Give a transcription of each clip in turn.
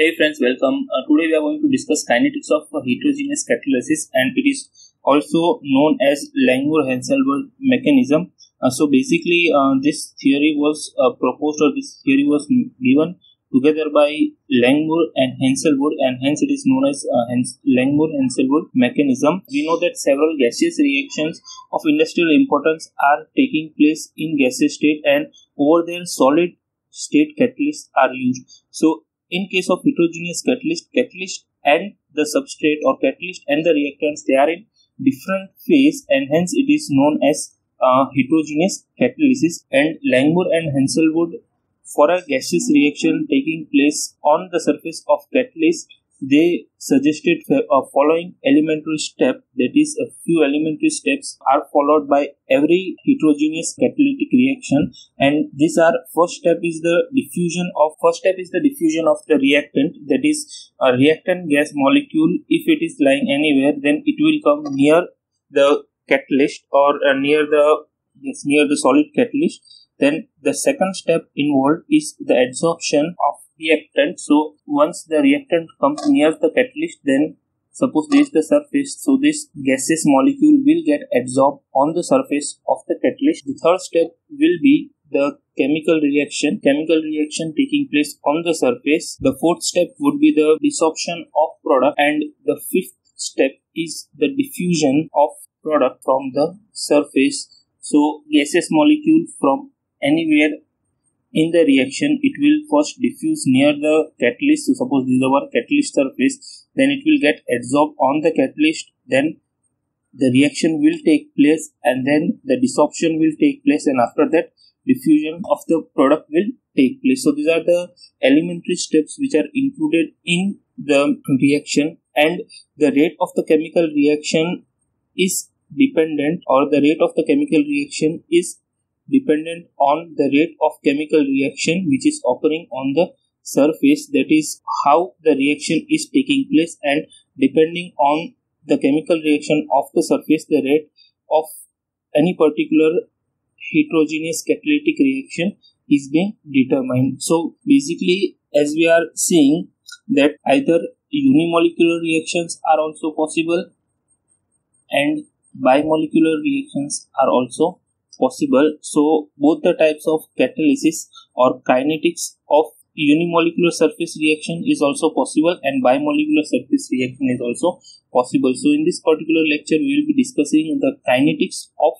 Hey friends, welcome. Uh, today we are going to discuss kinetics of uh, heterogeneous catalysis and it is also known as Langmuir-Hinshelwood mechanism. Uh, so basically uh, this theory was uh, proposed or this theory was given together by Langmuir and Hinshelwood and hence it is known as uh, Langmuir-Hinshelwood mechanism. We know that several gaseous reactions of industrial importance are taking place in gaseous state and over there solid state catalysts are used. So in case of heterogeneous catalyst, catalyst and the substrate or catalyst and the reactants, they are in different phase and hence it is known as uh, heterogeneous catalysis. And Langmuir and Hinshelwood for a gaseous reaction taking place on the surface of catalyst they suggested a following elementary step that is a few elementary steps are followed by every heterogeneous catalytic reaction. And these are first step is the diffusion of first step is the diffusion of the reactant that is a reactant gas molecule. If it is lying anywhere then it will come near the catalyst or uh, near the yes, near the solid catalyst. Then the second step involved is the adsorption of reactant. So once the reactant comes near the catalyst, then suppose this is the surface, so this gaseous molecule will get absorbed on the surface of the catalyst. The third step will be the chemical reaction, chemical reaction taking place on the surface. The fourth step would be the desorption of product and the fifth step is the diffusion of product from the surface. So gaseous molecule from anywhere in the reaction it will first diffuse near the catalyst. So suppose this is our catalyst surface then it will get adsorbed on the catalyst then the reaction will take place and then the desorption will take place and after that diffusion of the product will take place. So these are the elementary steps which are included in the reaction and the rate of the chemical reaction is dependent or the rate of the chemical reaction is dependent on the rate of chemical reaction which is occurring on the surface that is how the reaction is taking place and depending on the chemical reaction of the surface the rate of any particular heterogeneous catalytic reaction is being determined. So basically as we are seeing that either unimolecular reactions are also possible and bimolecular reactions are also possible. So both the types of catalysis or kinetics of unimolecular surface reaction is also possible and bimolecular surface reaction is also possible. So in this particular lecture we will be discussing the kinetics of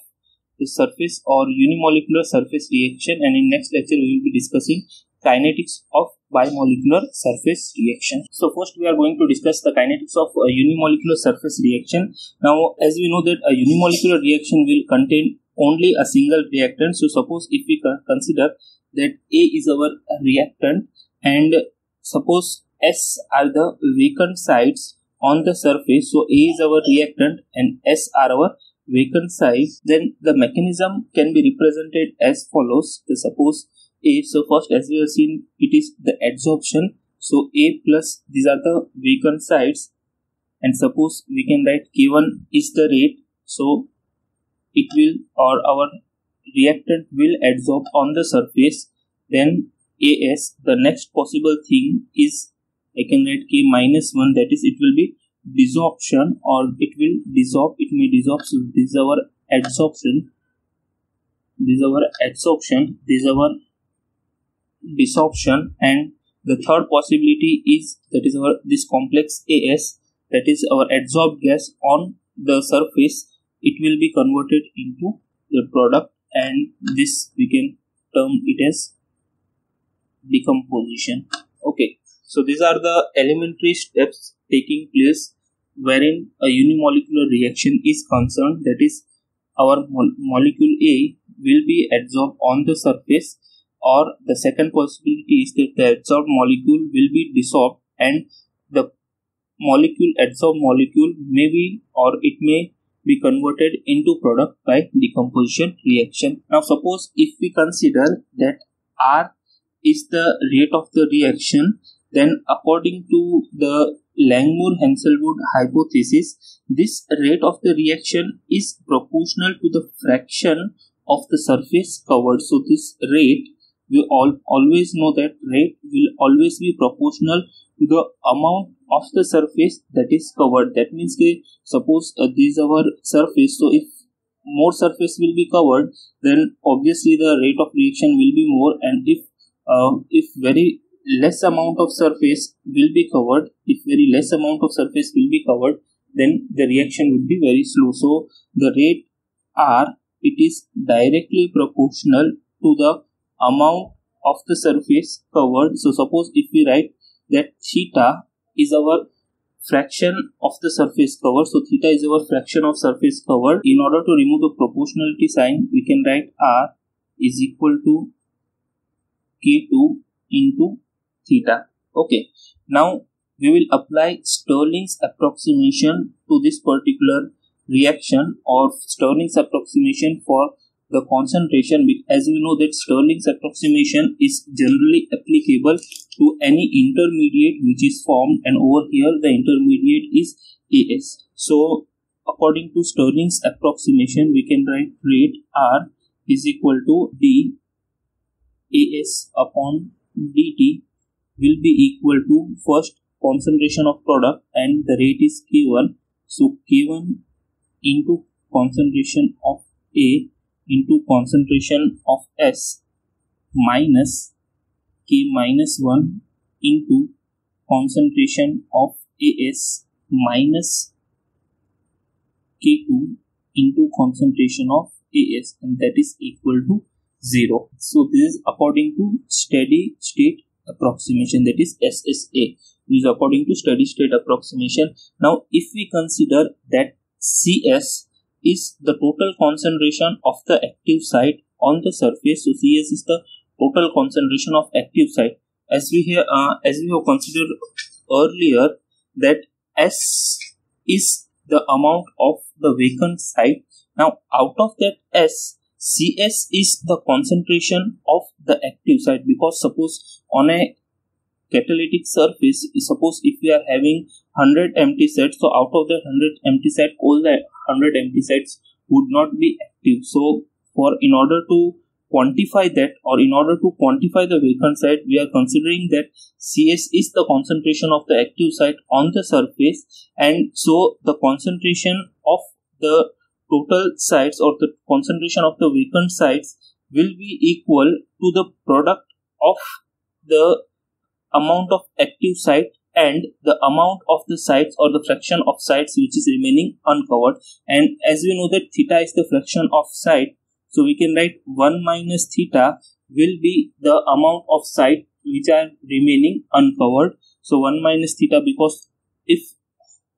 the surface or unimolecular surface reaction and in next lecture we will be discussing kinetics of bimolecular surface reaction. So first we are going to discuss the kinetics of a unimolecular surface reaction. Now as we know that a unimolecular reaction will contain only a single reactant. So suppose if we consider that A is our reactant and suppose S are the vacant sites on the surface. So A is our reactant and S are our vacant sites. Then the mechanism can be represented as follows. So suppose A. So first as we have seen it is the adsorption. So A plus these are the vacant sites and suppose we can write K1 is the rate. So it will or our reactant will adsorb on the surface. Then as the next possible thing is I can write k minus 1 that is it will be desorption or it will dissolve it may dissolve so this is our adsorption. This is our adsorption this is our desorption and the third possibility is that is our this complex as that is our adsorbed gas on the surface it will be converted into the product and this we can term it as decomposition. Okay so these are the elementary steps taking place wherein a unimolecular reaction is concerned. That is our mo- molecule a will be adsorbed on the surface or the second possibility is that the adsorbed molecule will be dissolved and the molecule adsorbed molecule may be or it may be converted into product by decomposition reaction. Now suppose if we consider that R is the rate of the reaction then according to the Langmuir-Hinshelwood hypothesis this rate of the reaction is proportional to the fraction of the surface covered. So this rate we all always know that rate will always be proportional to the amount of the surface that is covered. That means that suppose uh, this is our surface. So if more surface will be covered then obviously the rate of reaction will be more. And if uh, if very less amount of surface will be covered if very less amount of surface will be covered then the reaction would be very slow. So the rate r it is directly proportional to the amount of the surface covered. So suppose if we write that theta is our fraction of the surface cover. So theta is our fraction of surface cover. In order to remove the proportionality sign, we can write R is equal to K2 into theta. Okay. Now we will apply Stirling's approximation to this particular reaction or Stirling's approximation for the concentration as we know that Stirling's approximation is generally applicable to any intermediate which is formed and over here the intermediate is AS. So according to Stirling's approximation we can write rate R is equal to D AS upon dt will be equal to first concentration of product and the rate is K1 so K1 into concentration of A into concentration of S minus K minus 1 into concentration of AS minus K2 into concentration of AS and that is equal to 0. So this is according to steady state approximation that is SSA. Is according to steady state approximation. Now if we consider that CS is the total concentration of the active site on the surface. So CS is the total concentration of active site. As we have uh, as we have considered earlier that S is the amount of the vacant site. Now out of that S, CS is the concentration of the active site because suppose on a catalytic surface suppose if we are having 100 empty sets so out of the 100 empty set all the 100 empty sets would not be active. So for in order to quantify that or in order to quantify the vacant site we are considering that cs is the concentration of the active site on the surface and so the concentration of the total sites or the concentration of the vacant sites will be equal to the product of the amount of active site and the amount of the sites or the fraction of sites which is remaining uncovered. And as we know that theta is the fraction of site so we can write 1 minus theta will be the amount of site which are remaining uncovered. So 1 minus theta because if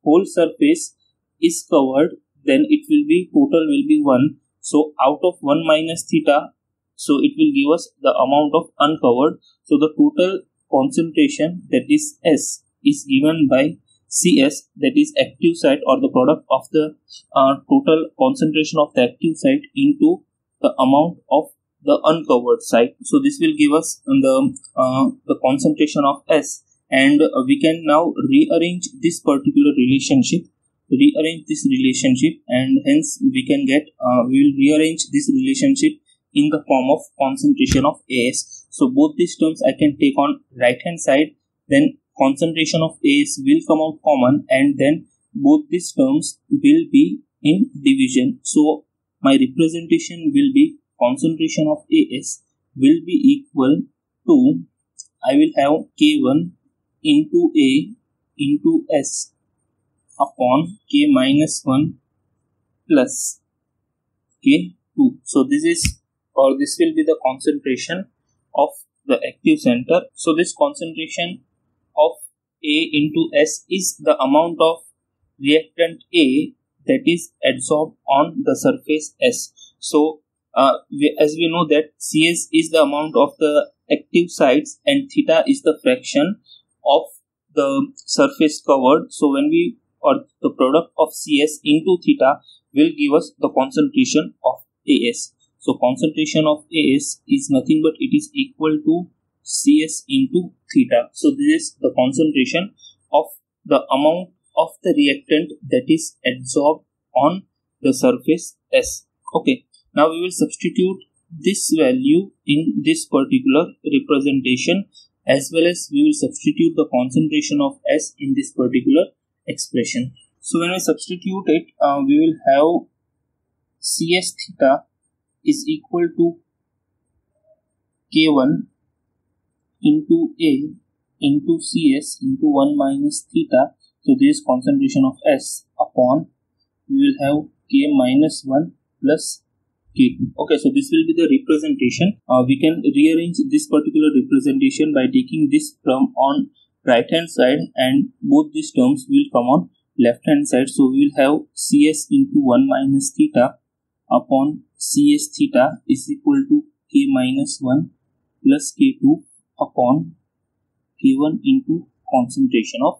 whole surface is covered then it will be total will be 1 so out of 1 minus theta so it will give us the amount of uncovered. So the total concentration that is S is given by CS that is active site or the product of the uh, total concentration of the active site into the amount of the uncovered site. So this will give us the uh, the concentration of S and we can now rearrange this particular relationship rearrange this relationship and hence we can get uh, we will rearrange this relationship in the form of concentration of AS. So both these terms I can take on right hand side then concentration of AS will come out common and then both these terms will be in division. So my representation will be concentration of AS will be equal to I will have K1 into A into S upon K minus 1 plus K2. So this is or this will be the concentration of the active center. So this concentration of A into S is the amount of reactant A that is adsorbed on the surface S. So uh, we, as we know that Cs is the amount of the active sites and theta is the fraction of the surface covered. So when we or the product of Cs into theta will give us the concentration of As. So concentration of AS is nothing but it is equal to Cs into theta. So this is the concentration of the amount of the reactant that is adsorbed on the surface S. Okay. Now we will substitute this value in this particular representation as well as we will substitute the concentration of S in this particular expression. So when we substitute it, uh, we will have Cs theta is equal to K1 into A into Cs into 1 minus theta. So this concentration of S upon we will have K minus 1 plus K2. Okay, so this will be the representation. Uh, we can rearrange this particular representation by taking this term on right hand side and both these terms will come on left hand side. So we will have Cs into 1 minus theta upon Cs theta is equal to K minus 1 plus K2 upon K1 into concentration of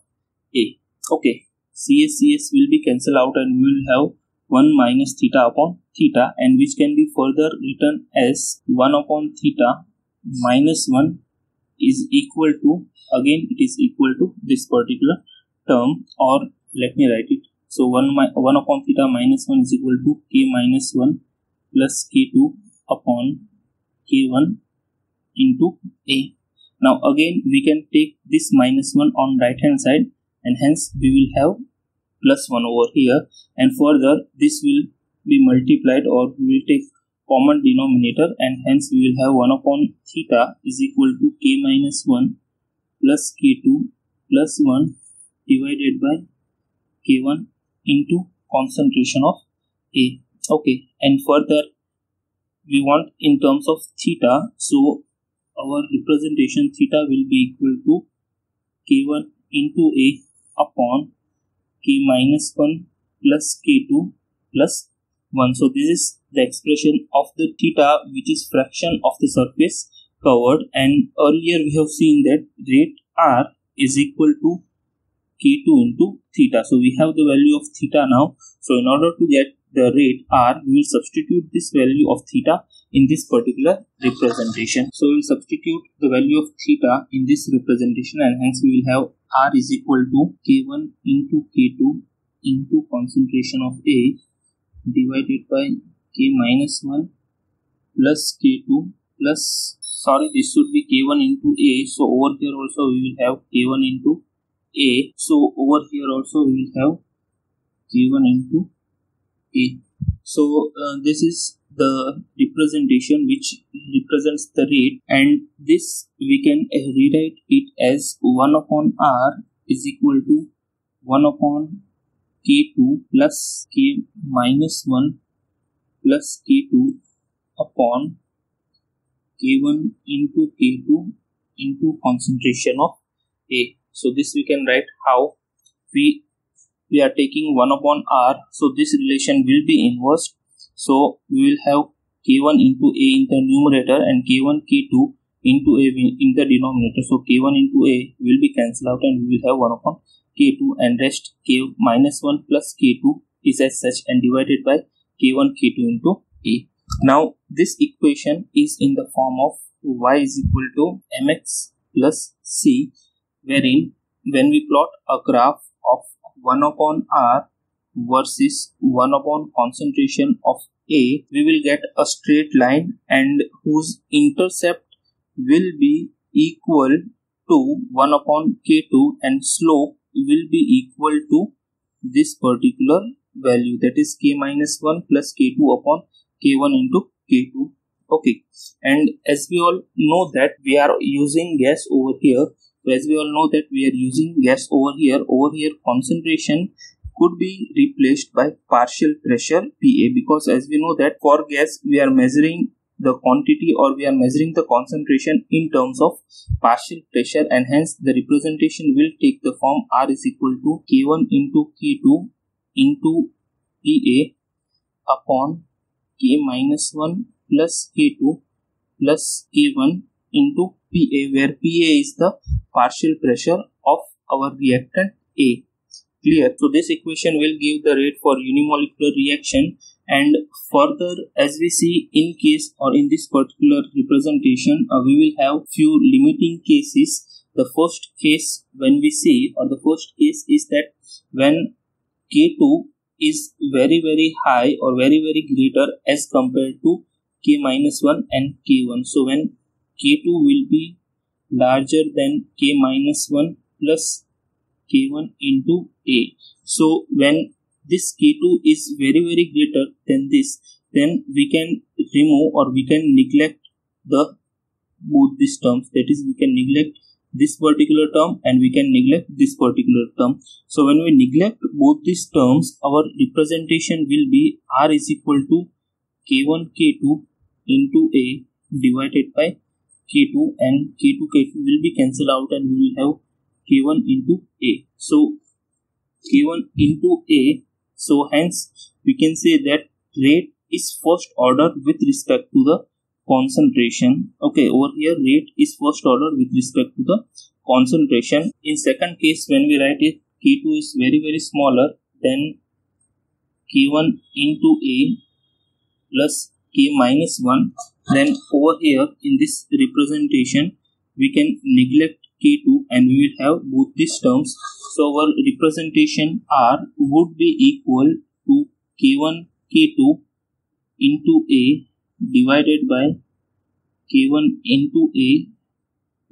A. Okay, Cs Cs will be cancelled out and we will have 1 minus theta upon theta and which can be further written as 1 upon theta minus 1 is equal to again it is equal to this particular term or let me write it so 1, 1 upon theta minus 1 is equal to k minus 1 plus k2 upon k1 into a now again we can take this minus 1 on right hand side and hence we will have plus 1 over here and further this will be multiplied or we will take common denominator and hence we will have 1 upon theta is equal to k minus 1 plus k2 plus 1 divided by k1 into concentration of A. Okay, and further we want in terms of theta, so our representation theta will be equal to k1 into A upon k minus 1 plus k2 plus 1. So this is the expression of the theta which is fraction of the surface covered and earlier we have seen that rate r is equal to k2 into theta. So we have the value of theta now. So in order to get the rate r we will substitute this value of theta in this particular representation. So we will substitute the value of theta in this representation and hence we will have R is equal to K1 into K2 into concentration of A divided by K minus 1 plus K2 plus sorry this should be K1 into A so over here also we will have K1 into A so over here also we will have K1 into A. So uh, this is the representation which represents the rate and this we can uh, rewrite it as 1 upon r is equal to 1 upon k2 plus k minus 1 plus k2 upon k1 into k2 into concentration of a. So this we can write how we we are taking 1 upon r so this relation will be inverse so we will have k1 into a in the numerator and k1 k2 into a in the denominator. So k1 into a will be cancelled out and we will have 1 upon k2 and rest k minus 1 plus k2 is as such and divided by k1 k2 into a. Now this equation is in the form of y is equal to mx plus c wherein when we plot a graph of 1 upon r versus 1 upon concentration of A, we will get a straight line and whose intercept will be equal to 1 upon K2 and slope will be equal to this particular value. That is K minus 1 plus K2 upon K1 into K2 okay. And as we all know that we are using gas over here so as we all know that we are using gas over here. Over here concentration could be replaced by partial pressure PA because as we know that for gas we are measuring the quantity or we are measuring the concentration in terms of partial pressure and hence the representation will take the form R is equal to K1 into K2 into PA upon K minus 1 plus K2 plus K1 into PA where PA is the partial pressure of our reactant A. Clear? So this equation will give the rate for unimolecular reaction and further as we see in case or in this particular representation uh, we will have few limiting cases. The first case when we see or the first case is that when k2 is very very high or very very greater as compared to k minus 1 and k1 so when k2 will be larger than k minus 1 plus k1 into a. So when this k2 is very very greater than this then we can remove or we can neglect the both these terms. That is we can neglect this particular term and we can neglect this particular term. So when we neglect both these terms our representation will be r is equal to k1 k2 into a divided by k2 and k2 k2 will be cancelled out and we will have k1 into a. So k1 into a so hence we can say that rate is first order with respect to the concentration. Okay over here rate is first order with respect to the concentration. In second case when we write it k2 is very very smaller than k1 into a plus k minus 1 then over here in this representation we can neglect k2 and we will have both these terms. So our representation r would be equal to k1 k2 into a divided by k1 into a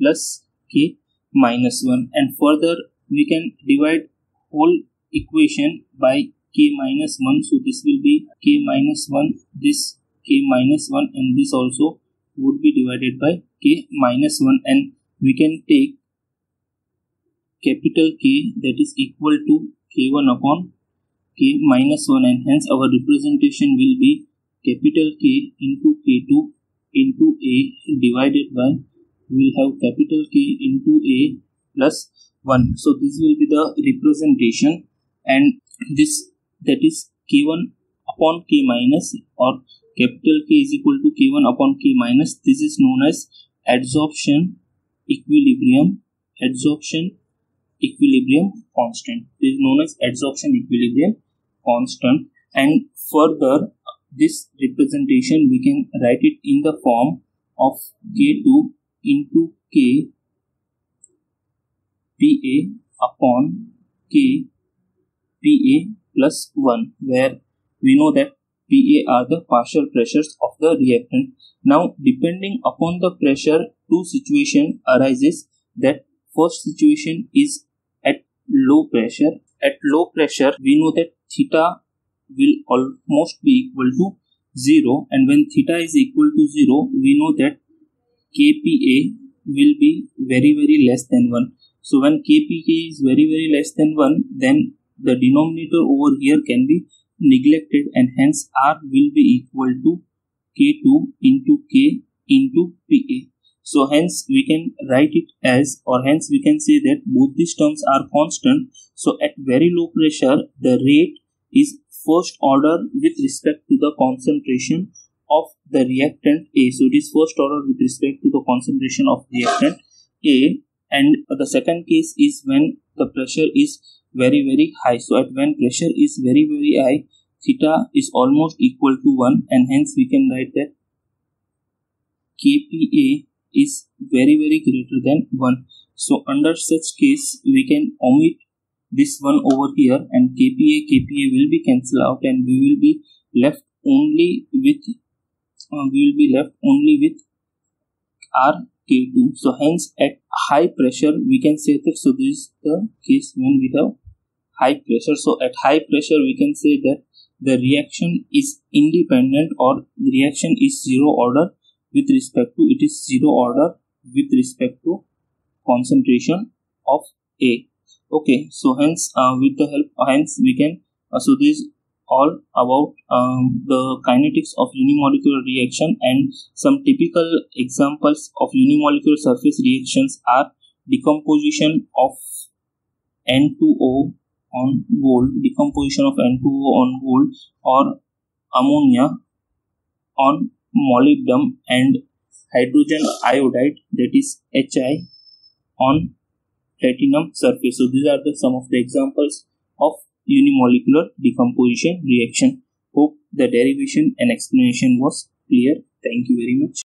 plus k minus 1 and further we can divide whole equation by k minus 1 so this will be k minus 1 this k minus 1 and this also would be divided by k minus 1 and we can take capital K that is equal to k1 upon k minus 1 and hence our representation will be capital K into k2 into a divided by we will have capital K into a plus 1 so this will be the representation. And this that is k1 upon k minus or capital K is equal to K1 upon K minus. This is known as adsorption equilibrium. Adsorption equilibrium constant. This is known as adsorption equilibrium constant. And further, this representation we can write it in the form of K2 into K PA upon K PA plus 1 where we know that PA are the partial pressures of the reactant. Now, depending upon the pressure, two situation arises. That first situation is at low pressure. At low pressure, we know that theta will almost be equal to 0 and when theta is equal to 0, we know that kPa will be very very less than 1. So when kPa is very very less than 1, then the denominator over here can be neglected and hence R will be equal to K2 into K into PA. So hence we can write it as or hence we can say that both these terms are constant. So at very low pressure the rate is first order with respect to the concentration of the reactant A. So it is first order with respect to the concentration of reactant A and the second case is when the pressure is very very high. So at when pressure is very very high theta is almost equal to 1 and hence we can write that kPa is very very greater than 1 so under such case we can omit this one over here and kPa kPa will be cancelled out and we will be left only with uh, we will be left only with r k2 so hence at high pressure we can say that so this is the case when we have high pressure. So at high pressure we can say that the reaction is independent or the reaction is zero order with respect to it is zero order with respect to concentration of a. Okay so hence uh, with the help hence we can uh, so this all about um, the kinetics of unimolecular reaction and some typical examples of unimolecular surface reactions are decomposition of N2O on gold, decomposition of N2O on gold or ammonia on molybdenum and hydrogen iodide that is HI on platinum surface. So these are the some of the examples of unimolecular decomposition reaction. Hope the derivation and explanation was clear. Thank you very much.